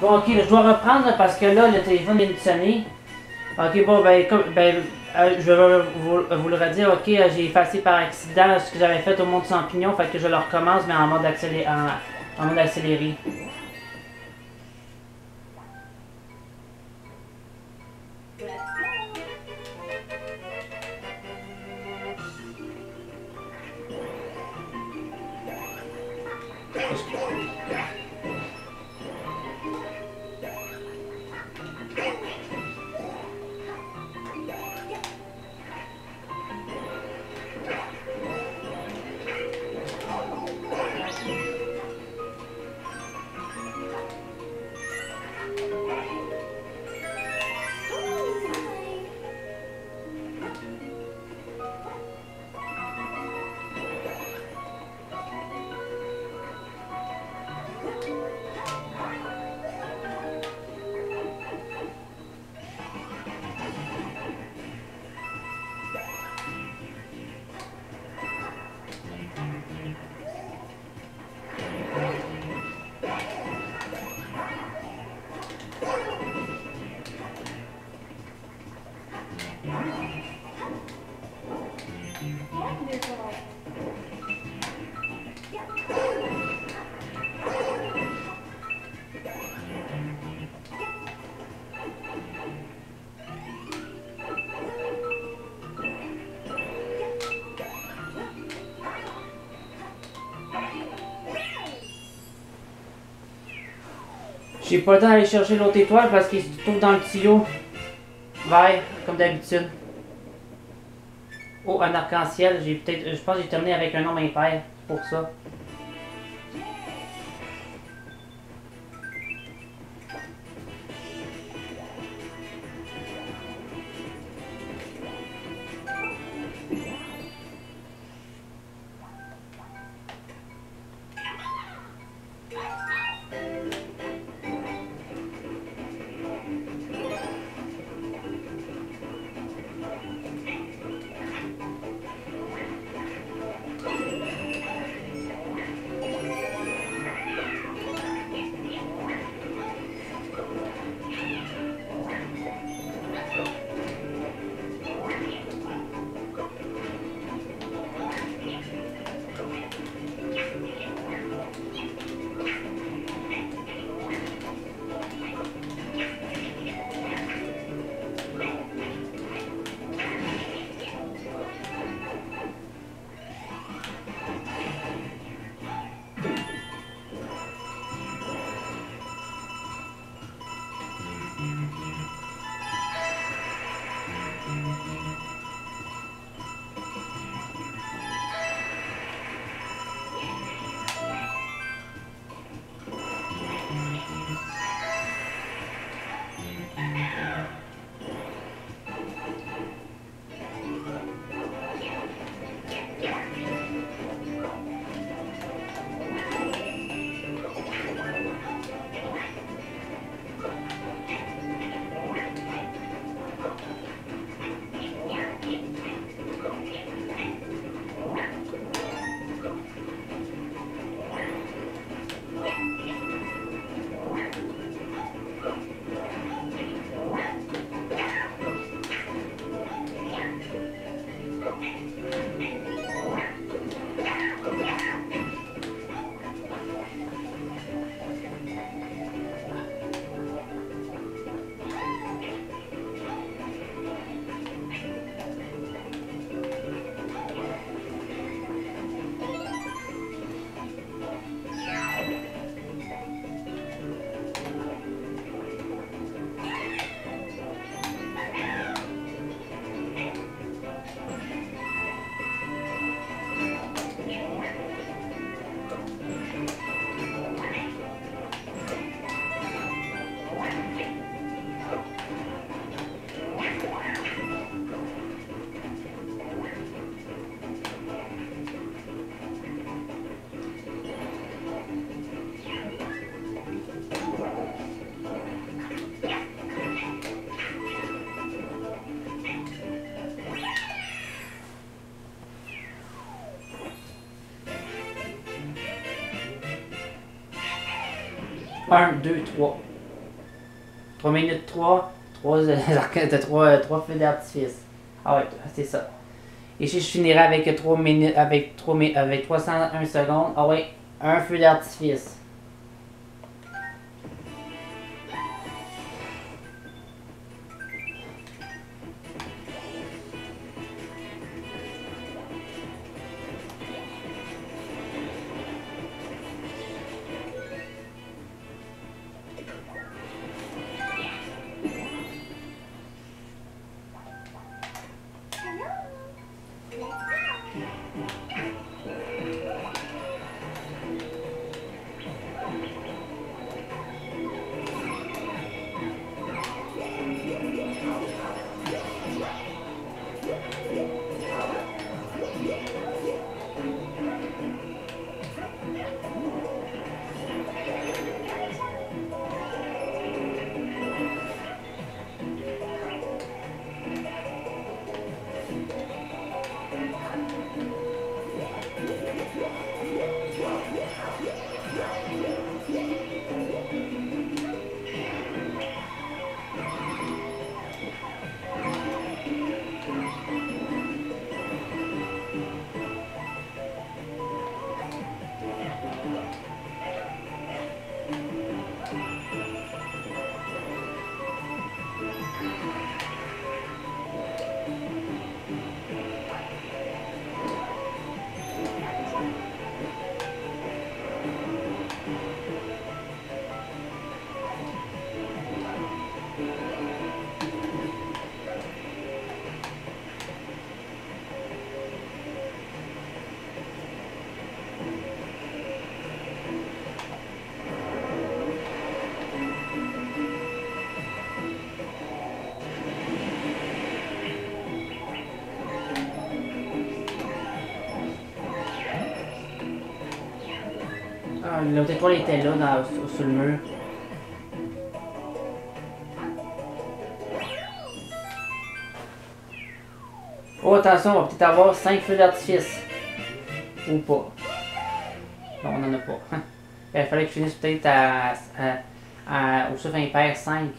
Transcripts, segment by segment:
Bon, ok, je dois reprendre parce que là, le téléphone vient de. Ok, bon, ben, comme, ben euh, je vais vous, le redire. Ok, euh, j'ai effacé par accident ce que j'avais fait au monde champignon, fait que je le recommence, mais en mode, accéléré, en mode accéléré. J'ai pas le temps d'aller chercher l'autre étoile parce qu'il se trouve dans le tuyau vert, comme d'habitude. Oh, un arc-en-ciel. Je pense que j'ai terminé avec un nombre impair pour ça. Un, deux, trois. 3 minutes 3, 3, 3, 3 feux d'artifice. Ah ouais, c'est ça. Et si je finirai avec 3 minutes, avec 3, avec 301 secondes, ah ouais, un feu d'artifice. L'autre étoile était là, dans, sur, sur le mur. Oh, attention, on va peut-être avoir 5 feux d'artifice. Ou pas. Non, on en a pas. Il fallait que je finisse peut-être à, au chiffre impair 5.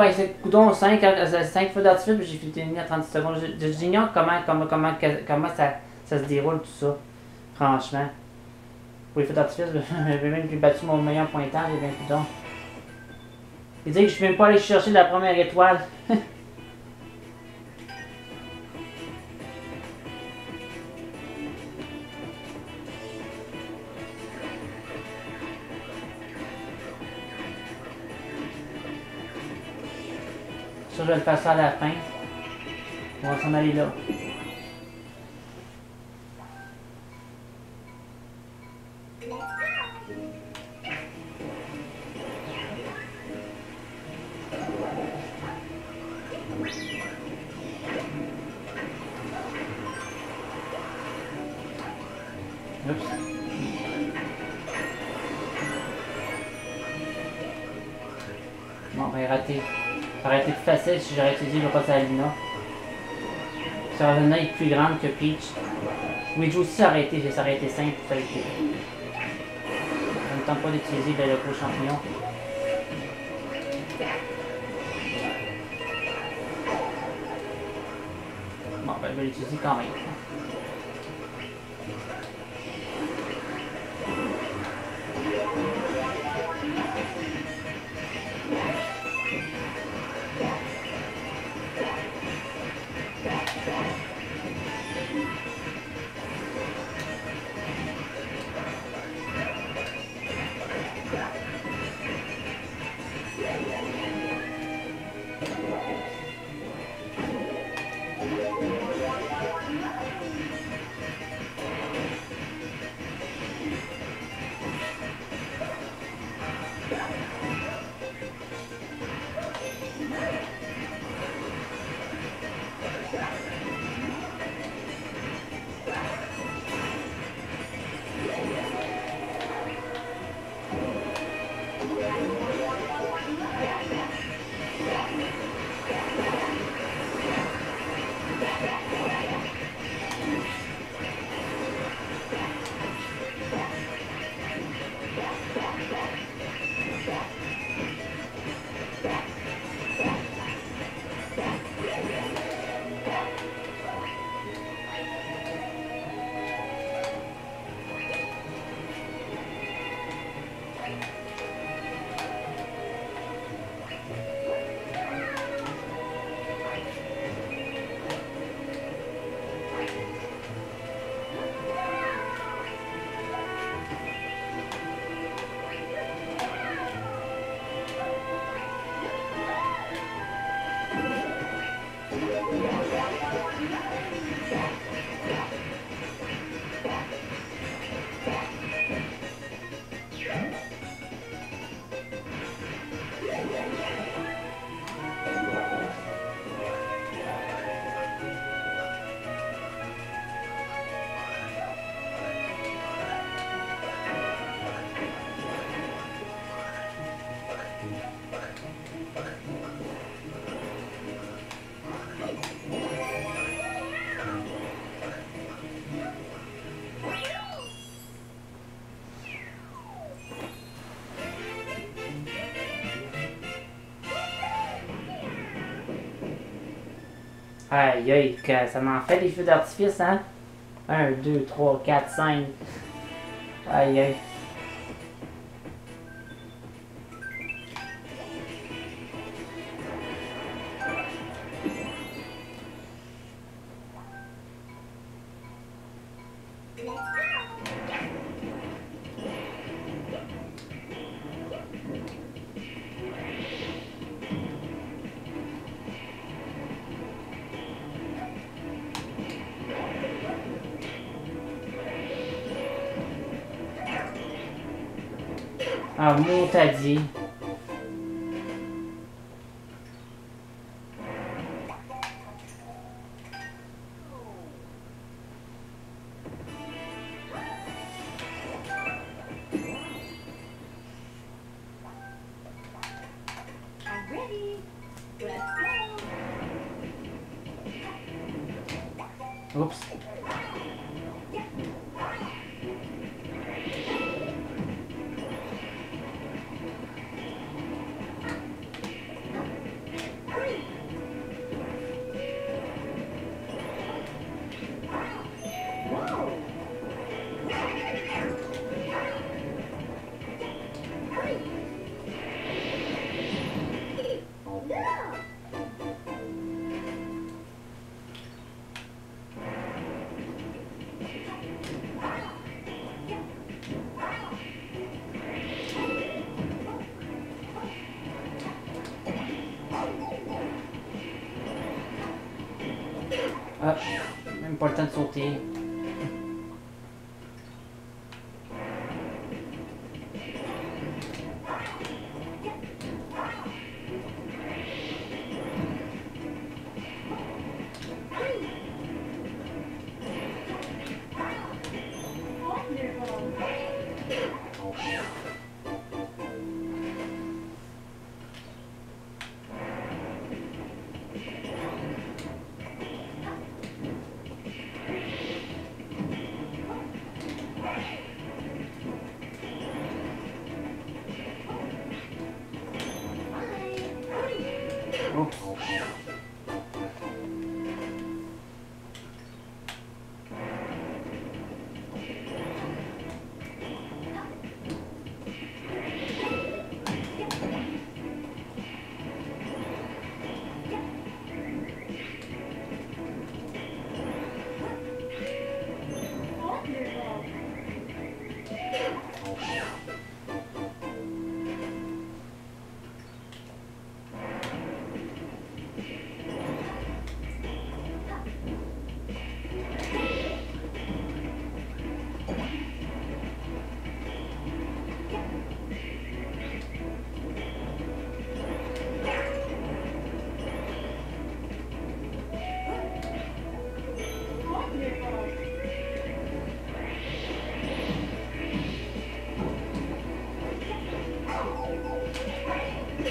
Ben, c'est coudon 5, 5 feux d'artifice, puis j'ai fini à 30 secondes. J'ignore comment, comment, comment, comment ça, ça se déroule tout ça, franchement. Pour les feux d'artifice, j'ai même battu mon meilleur pointage, j'ai bien coudon. Il dit que je suis même pas allé chercher la première étoile. je vais le ça à la fin. On va s'en aller là. Bon, ben raté. Ça aurait été facile si j'aurais utilisé le Rosalina. Sabrina est plus grande que Peach. Luigi aussi ça aurait été, ça aurait été simple. Ça aurait été... Je ne tente pas d'utiliser le loco champignon. Bon, ben, je vais l'utiliser quand même. Aïe aïe, que ça m'en fait des feux d'artifice, hein? 1, 2, 3, 4, 5. Aïe aïe. Ah, montadinho. Oops. Ah, même pas le grupo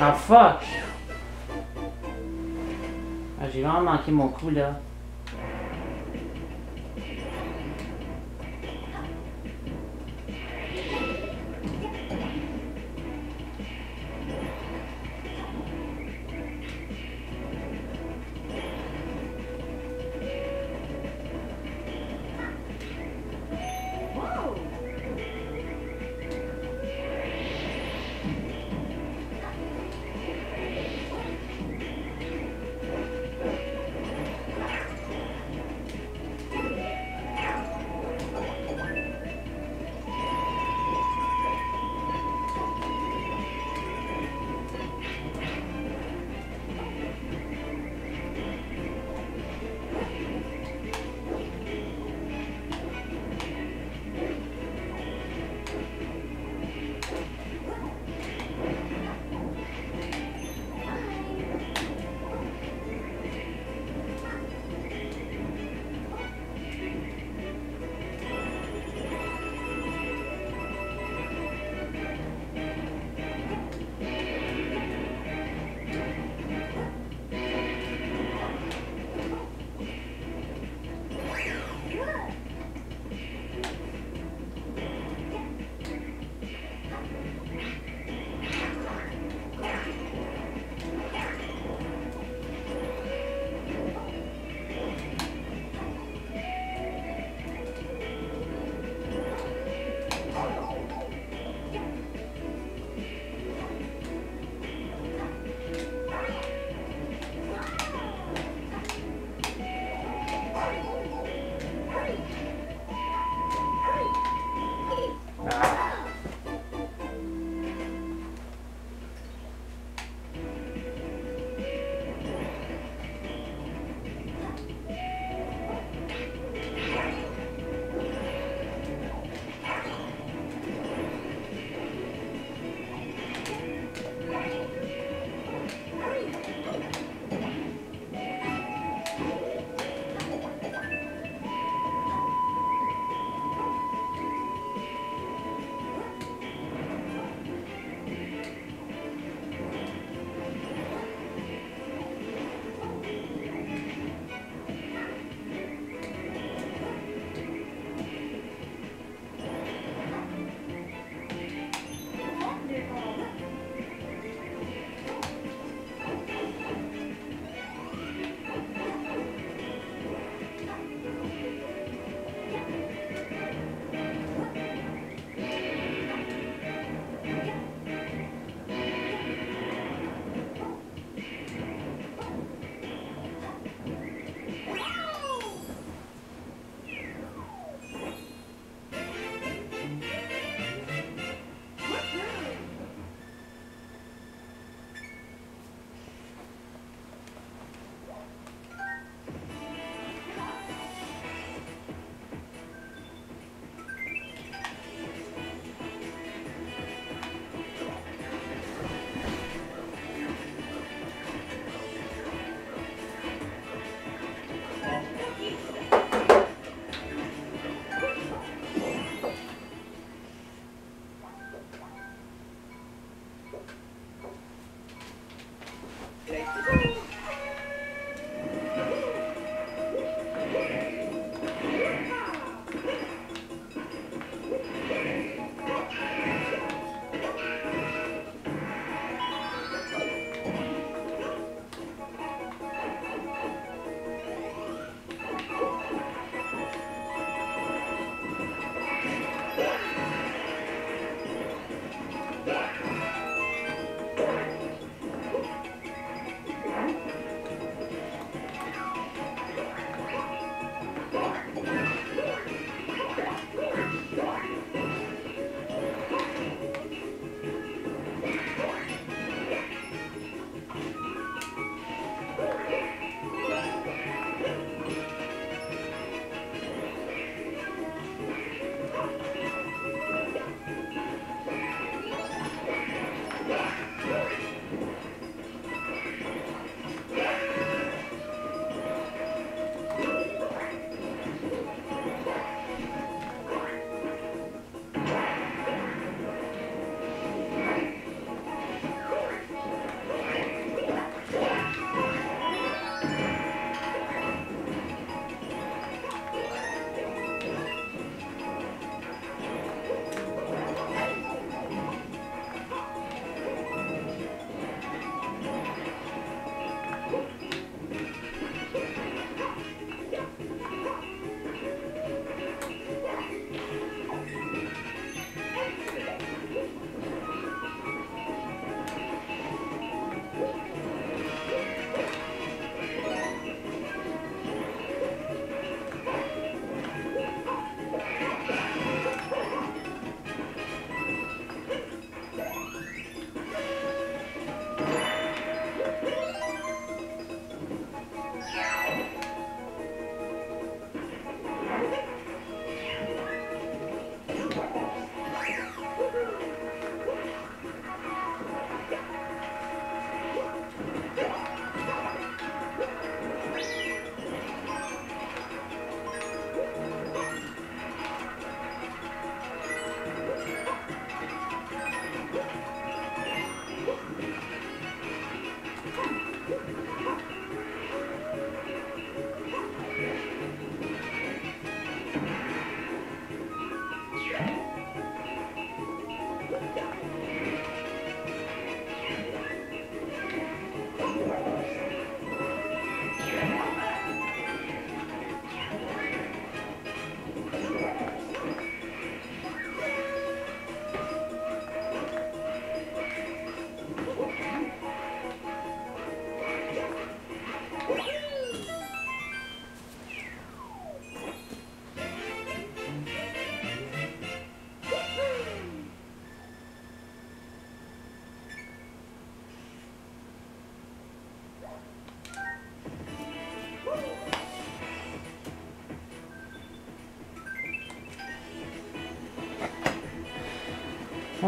Ah fuck! Ah, j'ai vraiment manqué mon coup là.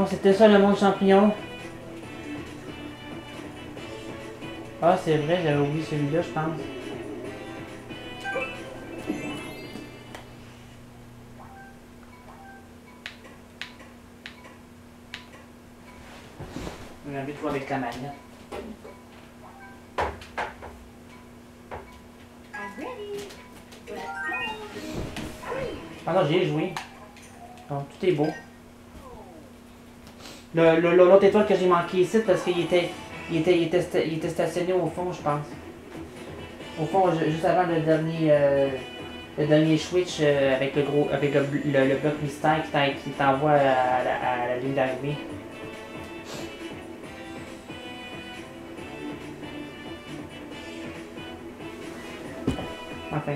C'était ça le monde champignon. Ah, c'est vrai, j'avais oublié celui-là, je pense. J'ai envie de jouer avec la manette. Ah non, j'y ai joué. Donc, tout est beau. L'autre étoile que j'ai manqué ici parce qu'il était, il était, il était, il était stationné au fond, je pense. Au fond, ju- juste avant le dernier, euh, le dernier switch euh, avec le gros, avec le, le- bloc mystère qui t'en- qui t'envoie à, la- à la ligne d'arrivée. Enfin.